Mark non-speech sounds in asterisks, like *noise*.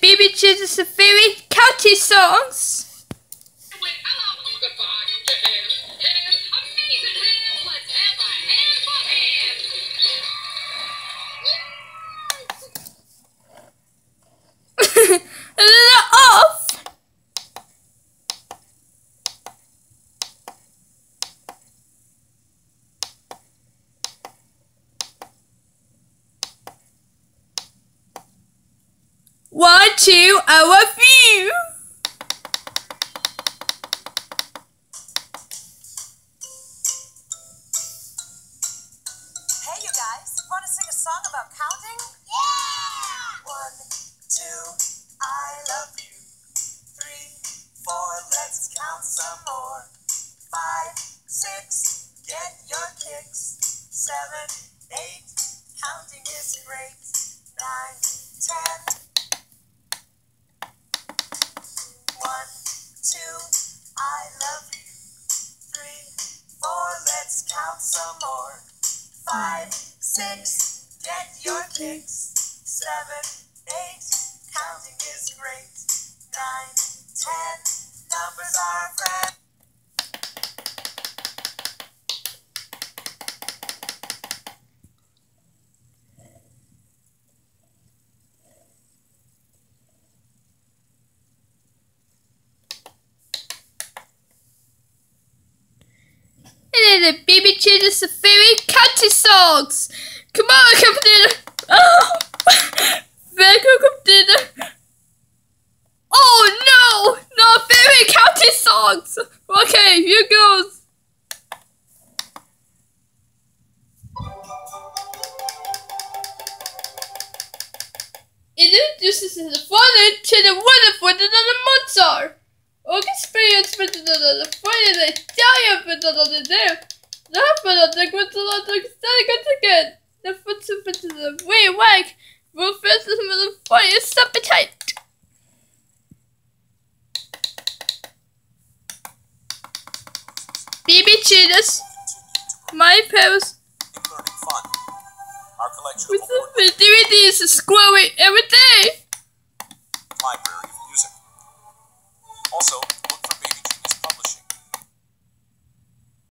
Baby Genius a favorite county songs. One, two, oh, view. Hey, you guys, want to sing a song about counting? Yeah! One, two, I love you. Three, four, let's count some more. Five, six, get your kicks. Seven, eight, counting is great. Nine, ten. Five, six, get your kicks. Seven, eight, counting is great. Nine, ten, numbers are friends. The Baby Genius a favorite county songs. Come on, *laughs* come the. Oh! Becca, come to. Oh no! No favorite county songs! Okay, here goes. It Introduces the father to the wonderful the Mozart. Och experience with the fire the giant with the there. The happened the good to the good again. The to the way wag. Will first with the fire stop it tight. Baby Genius. My parents learning fun. Our collection with the DVDs is growing every day. library of music. Also,